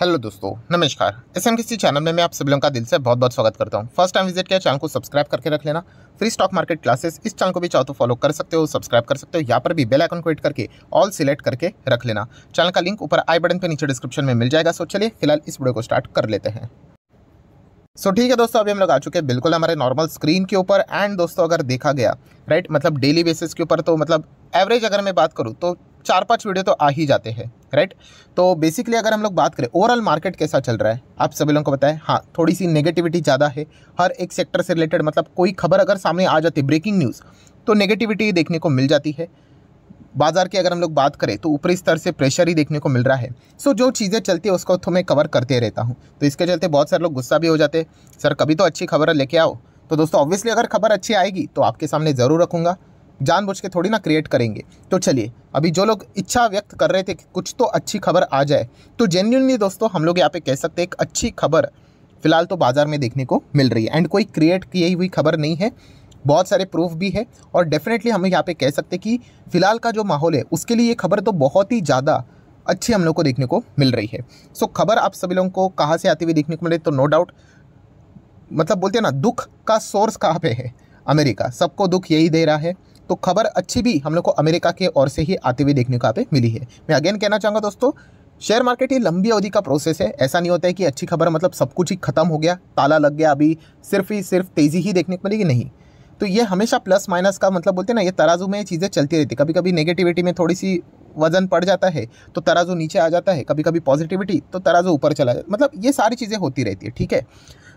Hello दोस्तों नमस्कार। S M किसी चैनल में मैं आप सभी लोगों का दिल से बहुत बहुत स्वागत करता हूँ। फ़र्स्ट टाइम विज़िट किया चैनल को सब्सक्राइब करके रख लेना। फ्री स्टॉक मार्केट क्लासेस इस चैनल को भी चाहो तो फॉलो कर सकते हो सब्सक्राइब कर सकते हो यहाँ पर भी बेल आइकन को हिट करके ऑल सिलेक्ट करके रख लेना। चैनल का लिंक ऊपर आई बटन पर नीचे डिस्क्रिप्शन में मिल जाएगा। सो चलिए फ़िलहाल इस वीडियो को स्टार्ट कर लेते हैं। सो so, ठीक है दोस्तों अभी हम लोग आ चुके हैं बिल्कुल हमारे नॉर्मल स्क्रीन के ऊपर। एंड दोस्तों अगर देखा गया राइट मतलब डेली बेसिस के ऊपर तो मतलब एवरेज अगर मैं बात करूँ तो चार पाँच वीडियो तो आ ही जाते हैं। राइट तो बेसिकली अगर हम लोग बात करें ओवरऑल मार्केट कैसा चल रहा है? आप सभी लोगों को बताएँ। हाँ थोड़ी सी नेगेटिविटी ज़्यादा है। हर एक सेक्टर से रिलेटेड मतलब कोई खबर अगर सामने आ जाती ब्रेकिंग न्यूज़ तो नेगेटिविटी देखने को मिल जाती है। बाज़ार की अगर हम लोग बात करें तो ऊपरी स्तर से प्रेशर ही देखने को मिल रहा है। सो so, जो चीज़ें चलती है उसको तो मैं कवर करते रहता हूँ। तो इसके चलते बहुत सारे लोग गुस्सा भी हो जाते हैं। सर कभी तो अच्छी खबर लेके आओ। तो दोस्तों ऑब्वियसली अगर खबर अच्छी आएगी तो आपके सामने ज़रूर रखूँगा। जानबूझ के थोड़ी ना क्रिएट करेंगे। तो चलिए अभी जो लोग इच्छा व्यक्त कर रहे थे कि कुछ तो अच्छी खबर आ जाए तो जेन्यूनली दोस्तों हम लोग यहाँ पे कह सकते हैं एक अच्छी खबर फ़िलहाल तो बाज़ार में देखने को मिल रही है। एंड कोई क्रिएट की हुई खबर नहीं है बहुत सारे प्रूफ भी है और डेफिनेटली हम यहाँ पे कह सकते कि फ़िलहाल का जो माहौल है उसके लिए ये खबर तो बहुत ही ज़्यादा अच्छी हम लोग को देखने को मिल रही है। सो so, खबर आप सभी लोगों को कहाँ से आती हुई देखने को मिले तो नो डाउट मतलब बोलते हैं ना दुख का सोर्स कहाँ पे है? अमेरिका। सबको दुख यही दे रहा है। तो खबर अच्छी भी हम लोग को अमेरिका के ओर से ही आते हुए देखने को यहाँ पे मिली है। मैं अगेन कहना चाहूँगा दोस्तों शेयर मार्केट ये लंबी अवधि का प्रोसेस है। ऐसा नहीं होता है कि अच्छी खबर मतलब सब कुछ ही खत्म हो गया, ताला लग गया अभी, सिर्फ़ ही, सिर्फ़ तेज़ी ही देखने को मिलेगी नहीं? तो ये हमेशा प्लस माइनस का मतलब बोलते हैं ना, ये तराजू में चीज़ें चलती रहती कभी कभी नेगेटिविटी में थोड़ी सी वज़न पड़ जाता है तो तराजू नीचे आ जाता है। कभी कभी पॉजिटिविटी तो तराजू ऊपर चला जाता मतलब ये सारी चीज़ें होती रहती है, ठीक है?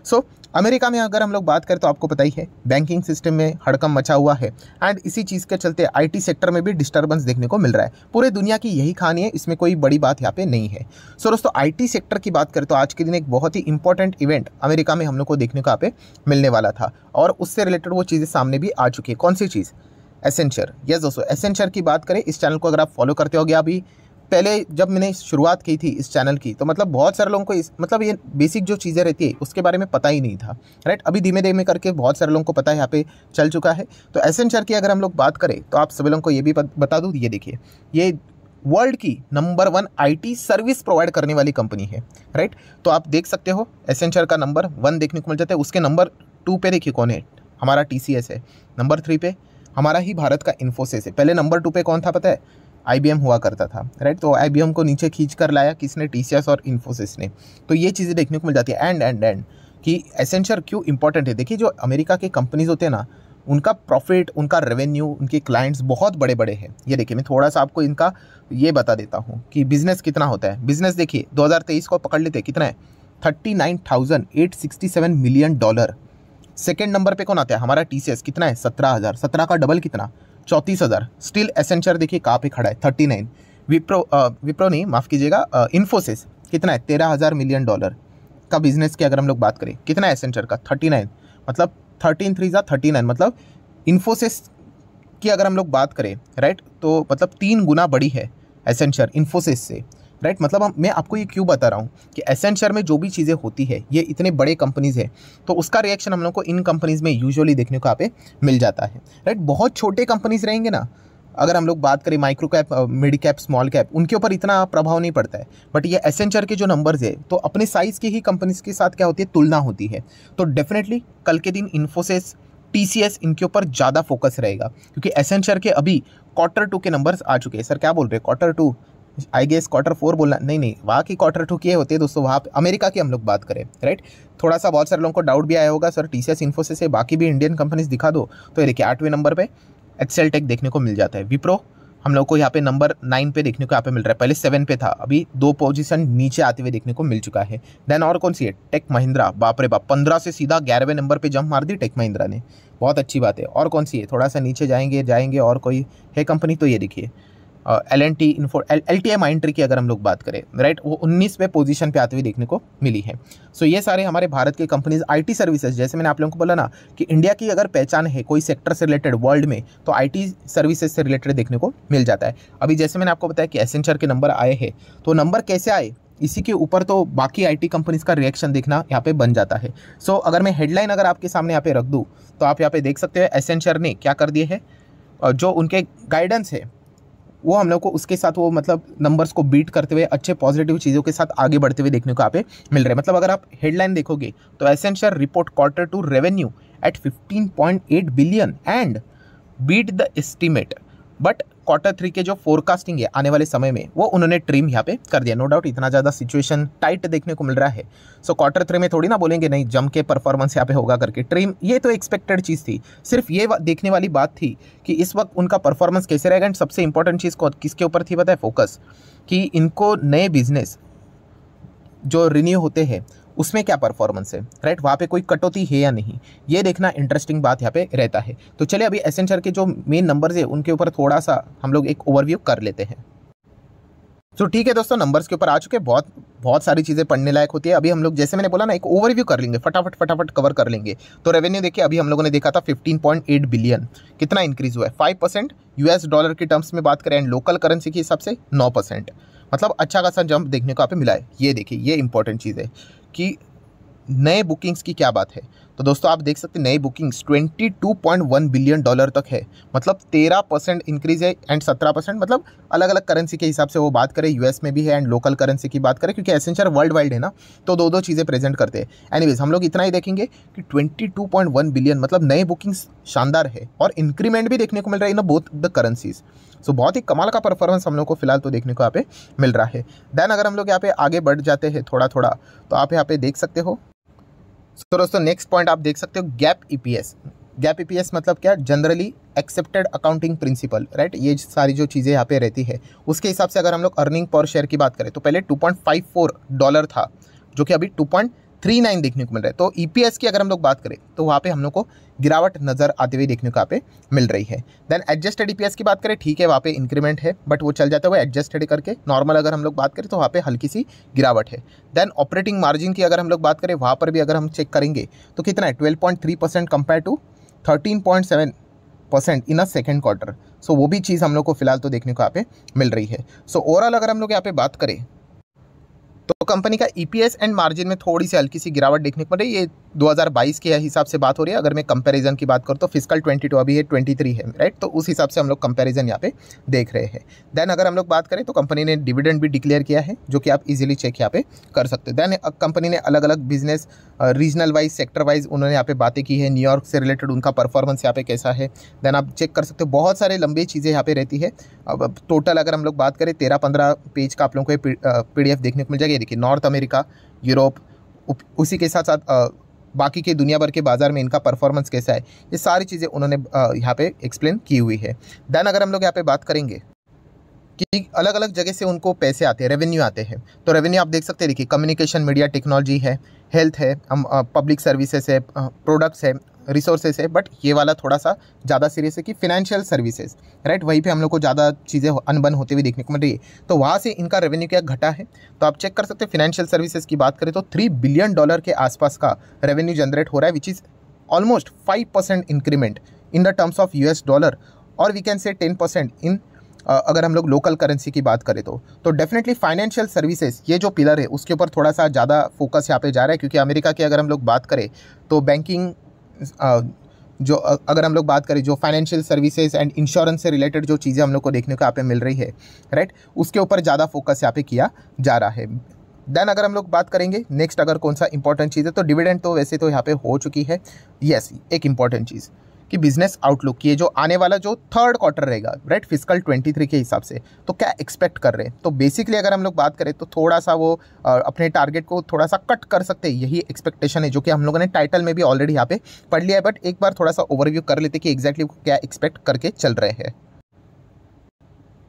सो so, अमेरिका में अगर हम लोग बात करें तो आपको पता ही है बैंकिंग सिस्टम में हड़कम मचा हुआ है एंड इसी चीज़ के चलते आईटी सेक्टर में भी डिस्टर्बेंस देखने को मिल रहा है। पूरे दुनिया की यही कहानी है इसमें कोई बड़ी बात यहाँ पे नहीं है। सो so, दोस्तों आईटी सेक्टर की बात करें तो आज के दिन एक बहुत ही इंपॉर्टेंट इवेंट अमेरिका में हम लोग को देखने को यहाँ पे मिलने वाला था और उससे रिलेटेड वो चीज़ें सामने भी आ चुकी है। कौन सी चीज़? एसेंचर यस दोस्तों एसेंचर की बात करें इस चैनल को अगर आप फॉलो करते हो गया अभी पहले जब मैंने शुरुआत की थी इस चैनल की तो मतलब बहुत सारे लोगों को इस मतलब ये बेसिक जो चीज़ें रहती है, उसके बारे में पता ही नहीं था राइट अभी धीमे धीमे करके बहुत सारे लोगों को पता यहाँ पे चल चुका है। तो एसेंचर की अगर हम लोग बात करें तो आप सभी लोगों को ये भी बता दूँ, ये देखिए, ये वर्ल्ड की number one IT service provide करने वाली कंपनी है राइट तो आप देख सकते हो एसेंचर का नंबर वन देखने को मिल जाता है, उसके नंबर टू पे देखिए कौन है, हमारा टीसीएस है नंबर थ्री पे, हमारा ही भारत का इन्फोसिस है। पहले नंबर टू पे कौन था पता है? IBM हुआ करता था राइट तो IBM को नीचे खींच कर लाया किसने? TCS और इन्फोसिस ने। तो ये चीज़ें देखने को मिल जाती है। एंड एंड एंड कि एसेंशर क्यों इंपॉर्टेंट है? देखिए, जो अमेरिका के कंपनीज़ होते हैं ना, उनका प्रॉफिट उनका रेवेन्यू उनके क्लाइंट्स बहुत बड़े बड़े हैं। ये देखिए, मैं थोड़ा सा आपको इनका ये बता देता हूँ कि बिज़नेस कितना होता है। बिज़नेस देखिए 2023 को पकड़ लेते हैं, कितना है? Thirty nine thousand eight sixty seven million dollar. Second number पे कौन आता है? हमारा TCS कितना है? सत्रह हज़ार। सत्रह का डबल कितना? चौंतीस हज़ार। स्टिल एसेंचर देखिए कहाँ पे खड़ा है? Thirty nine. विप्रो विप्रो नहीं, माफ़ कीजिएगा इन्फोसिस कितना है? तेरह हज़ार मिलियन डॉलर का बिज़नेस की अगर हम लोग बात करें, कितना है एसेंचर का? Thirty nine. मतलब थर्टीन थ्री ज़ा थर्टी नाइन। मतलब इन्फोसिस की अगर हम लोग बात करें राइट तो मतलब तीन गुना बड़ी है एसेंचर इन्फोसिस से। राइट मतलब हम, मैं आपको ये क्यों बता रहा हूँ कि एसेंचर में जो भी चीज़ें होती है, ये इतने बड़े कंपनीज़ है तो उसका रिएक्शन हम लोग को इन कंपनीज़ में यूजुअली देखने को यहाँ पे मिल जाता है। राइट बहुत छोटे कंपनीज़ रहेंगे ना, अगर हम लोग बात करें micro cap mid cap small cap उनके ऊपर इतना प्रभाव नहीं पड़ता है। बट ये एसेंचर के जो नंबर्स है तो अपने साइज़ के ही कंपनीज़ के साथ क्या होती है? तुलना होती है। तो डेफिनेटली कल के दिन इन्फोसिस टी इनके ऊपर ज़्यादा फोकस रहेगा, क्योंकि एसेंचर के अभी क्वार्टर टू के नंबर्स आ चुके हैं। सर क्या बोल रहे हैं? Quarter two I guess quarter four बोलना, नहीं नहीं, वहाँ की क्वार्टर टू की होती है दोस्तों, वहाँ अमेरिका की हम लोग बात करें राइट थोड़ा सा बहुत सारे लोगों को डाउट भी आया होगा sir T C S Infosys बाकी भी इंडियन कंपनीज़ दिखा दो तो ये देखिए आठवें नंबर पे एक्सेल टेक देखने को मिल जाता है। विप्रो हम लोग को यहाँ पे नंबर नाइन पे देखने को यहाँ पे मिल रहा है, पहले सेवन पे था, अभी दो पोजीशन नीचे आते हुए देखने को मिल चुका है। देन और कौन सी है? टेक महिंद्रा बाप रे बाप, पंद्रह से सीधा ग्यारहवें नंबर पे जंप मार दी टेक महिंद्रा ने, बहुत अच्छी बात है। और कौन सी है? थोड़ा सा नीचे जाएँगे जाएँगे और कोई है कंपनी तो ये देखिए L and T Info L T M आइंट्री की अगर हम लोग बात करें राइट वो उन्नीसवें पोजीशन पे आते हुए देखने को मिली है। सो so ये सारे हमारे भारत के कंपनीज़ आईटी सर्विसेज़ जैसे मैंने आप लोगों को बोला ना कि इंडिया की अगर पहचान है कोई सेक्टर से रिलेटेड वर्ल्ड में तो आईटी सर्विसेज़ से रिलेटेड देखने को मिल जाता है। अभी जैसे मैंने आपको बताया कि एसेंचर के नंबर आए हैं तो नंबर कैसे आए? इसी के ऊपर तो बाकी आईटी कंपनीज़ का रिएक्शन देखना यहाँ पे बन जाता है। सो so, अगर मैं हेडलाइन अगर आपके सामने यहाँ पे रख दूँ तो आप यहाँ पे देख सकते हो एसेंचर ने क्या कर दिए है? जो उनके गाइडेंस है वो हम लोग को उसके साथ वो मतलब नंबर्स को बीट करते हुए अच्छे पॉजिटिव चीज़ों के साथ आगे बढ़ते हुए देखने को यहाँ पे मिल रहे हैं। मतलब अगर आप हेडलाइन देखोगे तो Accenture report quarter two revenue at 15.8 billion and beat the estimate but quarter three के जो फोरकास्टिंग है आने वाले समय में, वो उन्होंने ट्रीम यहाँ पे कर दिया। नो डाउट इतना ज़्यादा सिचुएशन टाइट देखने को मिल रहा है। सो क्वार्टर थ्री में थोड़ी ना बोलेंगे, नहीं जम के परफॉर्मेंस यहाँ पे होगा करके। ट्रीम ये तो एक्सपेक्टेड चीज़ थी। सिर्फ़ ये देखने वाली बात थी कि इस वक्त उनका परफॉर्मेंस कैसे रहेगा एंड सबसे इंपॉर्टेंट चीज़ को किसके ऊपर थी बताए फोकस कि इनको नए बिज़नेस जो रिन्यू होते हैं उसमें क्या परफॉर्मेंस है? राइट वहाँ पे कोई कटौती है या नहीं? ये देखना इंटरेस्टिंग बात यहाँ पे रहता है। तो चलिए अभी एसेंचर के जो मेन नंबर्स है, उनके ऊपर थोड़ा सा हम लोग एक ओवरव्यू कर लेते हैं। तो ठीक है दोस्तों नंबर्स के ऊपर आ चुके बहुत बहुत सारी चीज़ें पढ़ने लायक होती है। अभी हम लोग, जैसे मैंने बोला ना, एक ओवरव्यू कर लेंगे। फटाफट फटाफट कवर कर लेंगे। तो रेवेन्यू देखिए, अभी हम लोगों ने देखा था 15.8 बिलियन कितना इंक्रीज हुआ है? फाइव परसेंट यूएस डॉलर के टर्म्स में बात करें एंड लोकल करेंसी के हिसाब से नौ परसेंट मतलब अच्छा खासा जंप देखने को आप मिला है। ये देखिए, ये इंपॉर्टेंट चीज़ है। कि नए बुकिंग्स की क्या बात है? तो दोस्तों, आप देख सकते हैं नई बुकिंग्स 22.1 बिलियन डॉलर तक है। मतलब 13 परसेंट इंक्रीज है एंड 17 परसेंट मतलब अलग अलग करेंसी के हिसाब से वो बात करें यूएस में भी है एंड लोकल करेंसी की बात करें, क्योंकि एसेंशियल वर्ल्ड वाइड है ना तो दो दो चीज़ें प्रेजेंट करते हैं। एनीवेज हम लोग इतना ही देखेंगे कि 22.1 बिलियन मतलब नए बुकिंग्स शानदार है और इंक्रीमेंट भी देखने को मिल रहा है in both the currencies so बहुत ही कमाल का परफॉर्मेंस हम लोग को फ़िलहाल तो देखने को यहाँ पे मिल रहा है। देन अगर हम लोग यहाँ पे आगे बढ़ जाते हैं थोड़ा थोड़ा तो आप यहाँ पे देख सकते हो सो so, दोस्तों नेक्स्ट पॉइंट आप देख सकते हो गैप ईपीएस गैप ईपीएस मतलब क्या? Generally accepted accounting principle right ये सारी जो चीज़ें यहाँ पे रहती है उसके हिसाब से अगर हम लोग अर्निंग पर शेयर की बात करें तो पहले 2.54 डॉलर था जो कि अभी थ्री नाइन देखने को मिल रहा है। तो ई e की अगर हम लोग बात करें तो वहाँ पे हम लोग को गिरावट नज़र आते हुए देखने को यहाँ पे मिल रही है। देन एडजस्टेड ईपीएस की बात करें ठीक है वहाँ पे इंक्रीमेंट है बट वो चल जाता है वो एडजस्टेड करके। नॉर्मल अगर हम लोग बात करें तो वहाँ पे हल्की सी गिरावट है। देन ऑपरेटिंग मार्जिन की अगर हम लोग बात करें वहाँ पर भी अगर हम चेक करेंगे तो कितना है? Twelve point three percent compare to thirteen point seven percent in a second quarter so वो भी चीज़ हम लोग को फ़िलहाल तो देखने को यहाँ पे मिल रही है। सो so, ओवरऑल अगर हम लोग यहाँ पे बात करें तो कंपनी का ईपीएस एंड मार्जिन में थोड़ी सी हल्की सी गिरावट देखने को मिल रही है। ये 2022 के हिसाब से बात हो रही है। अगर मैं कंपैरिजन की बात करूँ तो फ़िज़िकल 22 अभी है 23 है राइट तो उस हिसाब से हम लोग कंपैरिजन यहाँ पे देख रहे हैं। देन अगर हम लोग बात करें तो कंपनी ने डिविडेंड भी डिक्लेयर किया है, जो कि आप इजीली चेक यहाँ पे कर सकते हो। देन कंपनी ने अलग अलग business regional wise sector wise उन्होंने यहाँ पे बातें की है। न्यूयॉर्क से रिलेटेड उनका परफॉर्मेंस यहाँ पे कैसा है। देन आप चेक कर सकते हो। बहुत सारे लंबी चीज़ें यहाँ पे रहती है। अब टोटल अगर हम लोग बात करें, तेरह पंद्रह पेज का आप लोगों को पी देखने को मिल जाएगा। देखिए नॉर्थ अमेरिका यूरोप उसी के साथ साथ बाकी के दुनिया भर के बाज़ार में इनका परफॉर्मेंस कैसा है, ये सारी चीज़ें उन्होंने यहाँ पे एक्सप्लेन की हुई है। देन अगर हम लोग यहाँ पे बात करेंगे कि अलग अलग जगह से उनको पैसे आते हैं रेवेन्यू आते हैं तो रेवेन्यू आप देख सकते हैं, देखिए कम्युनिकेशन मीडिया टेक्नोलॉजी है हेल्थ है पब्लिक सर्विसेज़ है प्रोडक्ट्स है रिसोर्सेज है बट ये वाला थोड़ा सा ज़्यादा सीरियस है कि फिनेंशियल सर्विसेज़ राइट वहीं पे हम लोग को ज़्यादा चीज़ें अनबन होते हुए देखने को मिल रही है। तो वहाँ से इनका रेवेन्यू क्या घटा है? तो आप चेक कर सकते हैं फिनेंशियल सर्विसेज़ की बात करें तो थ्री बिलियन डॉलर के आसपास का रेवेन्यू जनरेट हो रहा है which is almost five percent increment in the terms of U dollar और we can say ten percent in अगर हम लोग लोकल करेंसी की बात करें तो। तो डेफिनेटली फाइनेंशियल सर्विसेज़ ये जो पिलर है, उसके ऊपर थोड़ा सा ज़्यादा फोकस यहाँ पे जा रहा है, क्योंकि अमेरिका की अगर हम लोग बात करें तो बैंकिंग जो अगर हम लोग बात करें जो फाइनेंशियल सर्विसेज़ एंड इंश्योरेंस से रिलेटेड जो चीज़ें हम लोग को देखने को यहाँ पे मिल रही है राइट उसके ऊपर ज़्यादा फोकस यहाँ पे किया जा रहा है। देन अगर हम लोग बात करेंगे नेक्स्ट अगर कौन सा इंपॉर्टेंट चीज़ है तो डिविडेंड तो वैसे तो यहाँ पे हो चुकी है। यस एक इंपॉर्टेंट चीज़। कि बिज़नेस आउटलुक की जो आने वाला जो थर्ड क्वार्टर रहेगा राइट फ़िज़िकल 23 के हिसाब से। तो क्या एक्सपेक्ट कर रहे हैं? तो बेसिकली अगर हम लोग बात करें तो थोड़ा सा वो अपने टारगेट को थोड़ा सा कट कर सकते हैं, यही एक्सपेक्टेशन है, जो कि हम लोगों ने टाइटल में भी ऑलरेडी यहाँ पे पढ़ लिया है बट एक बार थोड़ा सा ओवरव्यू कर लेते कि एक्जैक्टली क्या एक्सपेक्ट करके चल रहे हैं।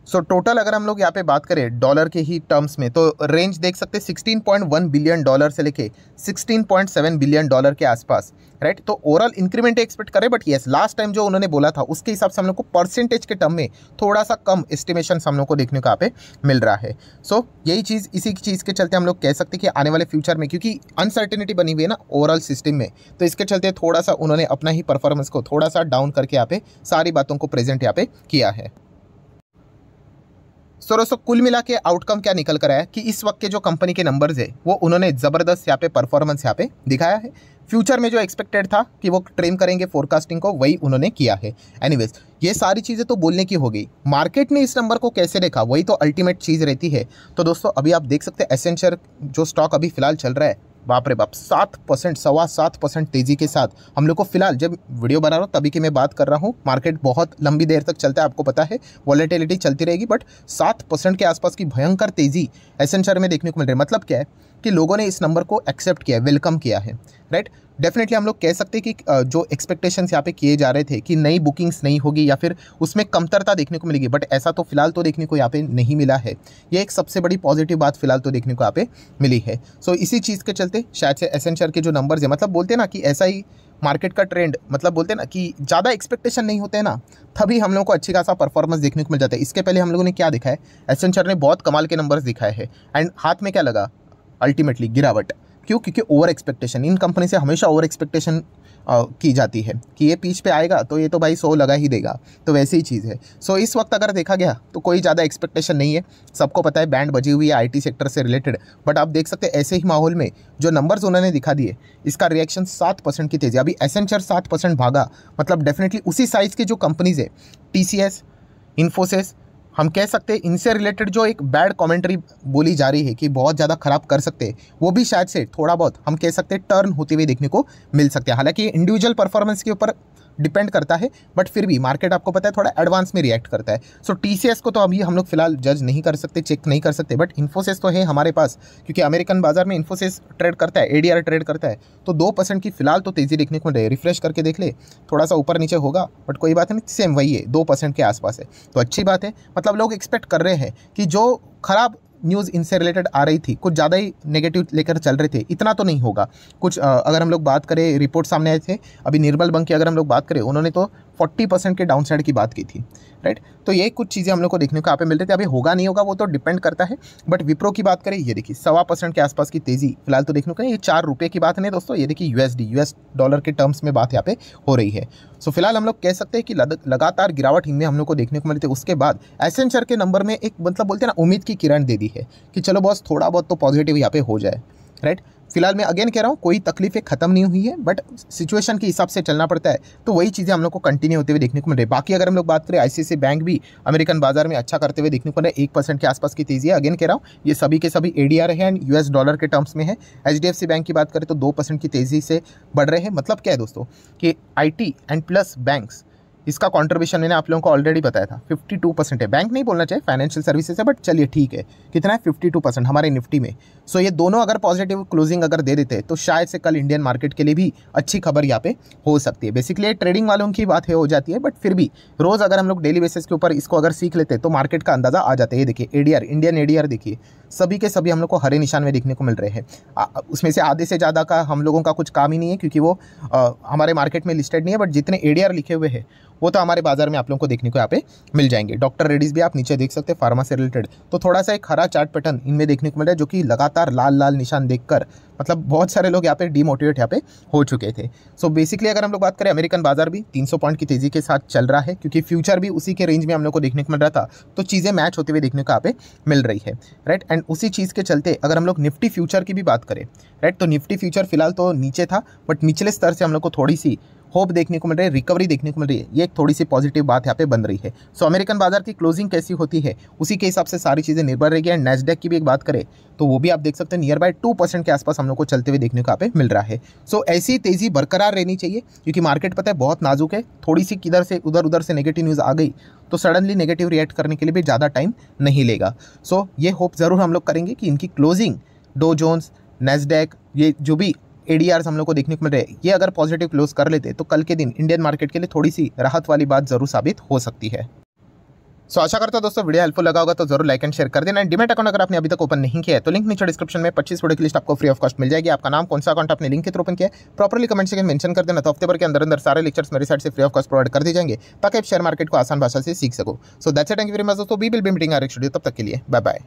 सो so, टोटल अगर हम लोग यहाँ पे बात करें डॉलर के ही टर्म्स में तो रेंज देख सकते हैं 16.1 बिलियन डॉलर से लेके 16.7 बिलियन डॉलर के आसपास राइट तो ओवरऑल इंक्रीमेंट एक्सपेक्ट करें बट येस लास्ट टाइम जो उन्होंने बोला था उसके हिसाब से हम लोग को परसेंटेज के टर्म में थोड़ा सा कम एस्टिमेशन हम लोग को देखने को यहाँ पे मिल रहा है। सो so, यही चीज़ इसी चीज़ के चलते हम लोग कह सकते हैं कि आने वाले फ्यूचर में क्योंकि अनसर्टिनिटी बनी हुई है ना ओवरऑल सिस्टम में तो इसके चलते थोड़ा सा उन्होंने अपना ही परफॉर्मेंस को थोड़ा सा डाउन करके यहाँ पे सारी बातों को प्रेजेंट यहाँ पे किया है। सो दोस्तों कुल मिला के आउटकम क्या निकल कर आया कि इस वक्त के जो कंपनी के नंबर्स है, वो उन्होंने ज़बरदस्त यहाँ पे परफॉर्मेंस यहाँ पे दिखाया है। फ्यूचर में जो एक्सपेक्टेड था कि वो ट्रेम करेंगे फोरकास्टिंग को, वही उन्होंने किया है। एनीवेज ये सारी चीज़ें तो बोलने की हो गई। मार्केट ने इस नंबर को कैसे देखा? वही तो अल्टीमेट चीज़ रहती है। तो दोस्तों, अभी आप देख सकते हैं एसेंशर जो स्टॉक अभी फ़िलहाल चल रहा है बाप रे बाप, सात परसेंट, सवा सात परसेंट तेज़ी के साथ। हम लोग को फ़िलहाल जब वीडियो बना रहा हूँ, तभी की मैं बात कर रहा हूँ। मार्केट बहुत लंबी देर तक चलता है, आपको पता है। वॉलेटिलिटी चलती रहेगी बट सात परसेंट के आसपास की भयंकर तेज़ी एसेंशर में देखने को मिल रही है। मतलब क्या है? कि लोगों ने इस नंबर को एक्सेप्ट किया है वेलकम किया है राइट डेफिनेटली हम लोग कह सकते हैं कि जो एक्सपेक्टेशंस यहाँ पे किए जा रहे थे कि नई बुकिंग्स नहीं होगी या फिर उसमें कमतरता देखने को मिलेगी बट ऐसा तो फ़िलहाल तो देखने को यहाँ पे नहीं मिला है। ये एक सबसे बड़ी पॉजिटिव बात फ़िलहाल तो देखने को यहाँ पे मिली है। सो so, इसी चीज़ के चलते शायद से एसेंशर के जो नंबर्स है मतलब बोलते ना कि ऐसा ही मार्केट का ट्रेंड मतलब बोलते हैं ना कि ज़्यादा एक्सपेक्टेशन नहीं होते हैं ना तभी हम लोग को अच्छी खासा परफॉर्मेंस देखने को मिल जाता है। इसके पहले हम लोगों ने क्या दिखा है? एसेंचर ने बहुत कमाल के नंबर्स दिखाए हैं। एंड हाथ में क्या लगा? अल्टीमेटली गिरावट, क्यों? क्योंकि ओवर एक्सपेक्टेशन इन कंपनी से हमेशा ओवर एक्सपेक्टेशन की जाती है कि ये पीच पे आएगा तो ये तो भाई सो लगा ही देगा तो वैसी ही चीज़ है। सो इस वक्त अगर देखा गया तो कोई ज़्यादा एक्सपेक्टेशन नहीं है। सबको पता है बैंड बजी हुई है आईटी सेक्टर से रिलेटेड बट आप देख सकते हैं ऐसे ही माहौल में जो नंबर्स उन्होंने दिखा दिए, इसका रिएक्शन सात परसेंट की तेज़ी अभी एसेंचर सात परसेंट भागा मतलब डेफिनेटली उसी साइज़ की जो कंपनीज़ है टी सी एस इन्फोसिस हम कह सकते हैं, इनसे रिलेटेड जो एक बैड कमेंट्री बोली जा रही है कि बहुत ज़्यादा खराब कर सकते हैं, वो भी शायद से थोड़ा बहुत हम कह सकते हैं टर्न होते हुए देखने को मिल सकते हैं। हालाँकि इंडिविजुअल परफॉर्मेंस के ऊपर डिपेंड करता है बट फिर भी मार्केट आपको पता है थोड़ा एडवांस में रिएक्ट करता है। सो so, टी को तो अभी हम लोग फ़िलहाल जज नहीं कर सकते चेक नहीं कर सकते बट इन्फोसिस तो है हमारे पास क्योंकि अमेरिकन बाज़ार में इन्फोसिस ट्रेड करता है एडीआर ट्रेड करता है। तो दो परसेंट की फ़िलहाल तो तेज़ी देखने को मिल रही है। रिफ्रेश करके देख ले थोड़ा सा ऊपर नीचे होगा बट कोई बात नहीं सेम वही है दो परसेंट के आसपास है। तो अच्छी बात है मतलब लोग एक्सपेक्ट कर रहे हैं कि जो खराब न्यूज़ इनसे रिलेटेड आ रही थी, कुछ ज़्यादा ही नेगेटिव लेकर चल रहे थे, इतना तो नहीं होगा। कुछ अगर हम लोग बात करें रिपोर्ट सामने आए थे, अभी निर्मल बंक की अगर हम लोग बात करें, उन्होंने तो फोर्टी परसेंट के डाउन साइड की बात की थी राइट तो ये कुछ चीज़ें हम लोग को देखने को यहाँ पे मिल रही थी। अभी होगा नहीं होगा, वो तो डिपेंड करता है बट विप्रो की बात करें, ये देखिए, सवा परसेंट के आसपास की तेज़ी फ़िलहाल तो देखने को ये चार रुपये की बात नहीं दोस्तों, ये देखिए यूएसडी यूएस डॉलर के टर्म्स में बात यहाँ पे हो रही है। सो फ़िलहाल हम लोग कह सकते हैं कि लगातार गिरावट इनमें हम लोग को देखने को मिली थी। उसके बाद एसेंचर के नंबर में एक मतलब बोलते हैं ना, उम्मीद की किरण दे दी है कि चलो बॉस थोड़ा बहुत तो पॉजिटिव यहाँ पे हो जाए। राइट? फ़िलहाल मैं अगेन कह रहा हूँ, कोई तकलीफें खत्म नहीं हुई है बट सिचुएशन के हिसाब से चलना पड़ता है। तो वही चीज़ें हम लोग को कंटिन्यू होते हुए देखने को मिल रही है। बाकी अगर हम लोग बात करें आईसीआईसी बैंक भी अमेरिकन बाज़ार में अच्छा करते हुए देखने को मिल रहा है। एक परसेंट के आसपास की तेज़ी है। अगेन कह रहा हूँ, ये सभी के सभी एडीआर है एंड यूएस डॉलर के टर्म्स में है। एच बैंक की बात करें तो दो की तेज़ी से बढ़ रहे हैं। मतलब क्या है दोस्तों, कि आईटी एंड प्लस बैंक्स इसका कॉन्ट्रीब्यूशन मैंने आप लोगों को ऑलरेडी बताया था। 52 परसेंट है। बैंक नहीं बोलना चाहिए फाइनेंशियल सर्विसेज़ है बट चलिए ठीक है। कितना है? 52 परसेंट हमारे निफ्टी में। सो ये दोनों अगर पॉजिटिव क्लोजिंग अगर दे देते तो शायद से कल इंडियन मार्केट के लिए भी अच्छी खबर यहाँ पे हो सकती है। बेसिकली ट्रेडिंग वालों की बात है, हो जाती है बट फिर भी रोज़ अगर हम लोग डेली बेसिस के ऊपर इसको अगर सीख लेते तो मार्केट का अंदाज़ा आ जाता है। ये देखिए एडीआर इंडियन एडीआर देखिए। सभी के सभी हम लोग को हरे निशान में देखने को मिल रहे हैं। उसमें से आधे से ज़्यादा का हम लोगों का कुछ काम ही नहीं है क्योंकि वो आ, हमारे मार्केट में लिस्टेड नहीं है बट जितने एडीआर लिखे हुए हैं वो तो हमारे बाज़ार में आप लोगों को देखने को यहाँ पे मिल जाएँगे। डॉक्टर रेडीज भी आप नीचे देख सकते हैं फार्मा से रिलेटेड तो थोड़ा सा एक हरा चार्ट पैटर्न इनमें देखने को मिल रहा है जो कि लगातार लाल लाल निशान देखकर मतलब बहुत सारे लोग यहाँ पे डीमोटिवेट यहाँ पे हो चुके थे। सो so बेसिकली अगर हम लोग बात करें अमेरिकन बाज़ार भी 300 पॉइंट की तेज़ी के साथ चल रहा है, क्योंकि फ्यूचर भी उसी के रेंज में हम लोग को देखने को मिल रहा था तो चीज़ें मैच होते हुए देखने को यहाँ पे मिल रही है राइट एंड उसी चीज़ के चलते अगर हम लोग निफ्टी फ्यूचर की भी बात करें राइट तो निफ्टी फ्यूचर फ़िलहाल तो नीचे था बट निचले स्तर से हम लोग को थोड़ी सी होप देखने को मिल रही है रिकवरी देखने को मिल रही है। ये एक थोड़ी सी पॉजिटिव बात यहाँ पे बन रही है। सो अमेरिकन बाज़ार की क्लोजिंग कैसी होती है, उसी के हिसाब से सारी चीज़ें निर्भर रहेगी। एंड नेसडेक की भी एक बात करें तो वो भी आप देख सकते हैं नियर बाय टू परसेंट के आसपास हम लोग को चलते हुए देखने को यहाँ पे मिल रहा है। सो ऐसी तेज़ी बरकरार रहनी चाहिए, क्योंकि मार्केट पता है बहुत नाजुक है। थोड़ी सी किधर से उधर उधर से नेगेटिव न्यूज़ आ गई तो सडनली नेगेटिव रिएक्ट करने के लिए भी ज़्यादा टाइम नहीं लेगा। सो ये होप ज़रूर हम लोग करेंगे कि इनकी क्लोजिंग डो जोन्स नेसडेक ये जो भी एडीआर हम लोग को देखने को मिल रहे हैं। ये अगर पॉजिटिव क्लोज कर लेते तो कल के दिन इंडियन मार्केट के लिए थोड़ी सी राहत वाली बात ज़रूर साबित हो सकती है। सो आशा करता हूँ दोस्तों वीडियो हेल्पफुल लगा होगा तो ज़रूर लाइक एंड शेयर कर देना। डिमेट अकाउंट अगर आपने अभी तक ओपन नहीं किया है तो लिंक नीचे डिस्क्रिप्शन में 25 वीडियो की लिस्ट आपको फ्री ऑफ़ कॉस्ट मिल जाएगी। आपका नाम, कौन सा अकाउंट आपने लिंक के थ्रू ओपन किया है प्रॉपरली कमेंट सेक्शन मेंशन कर देना तो हफ़्ते भर के अंदर अंदर सारे लेक्चर्स मेरे साइड से फ्री ऑफ़ कॉस्ट प्रोवाइड कर दिए जाएँगे, ताकि आप शेयर मार्केट को आसान भाषा से सीख सको। So that's thank you very much दोस्तों. We will be meeting our studio तब तक के लिए बाय बाय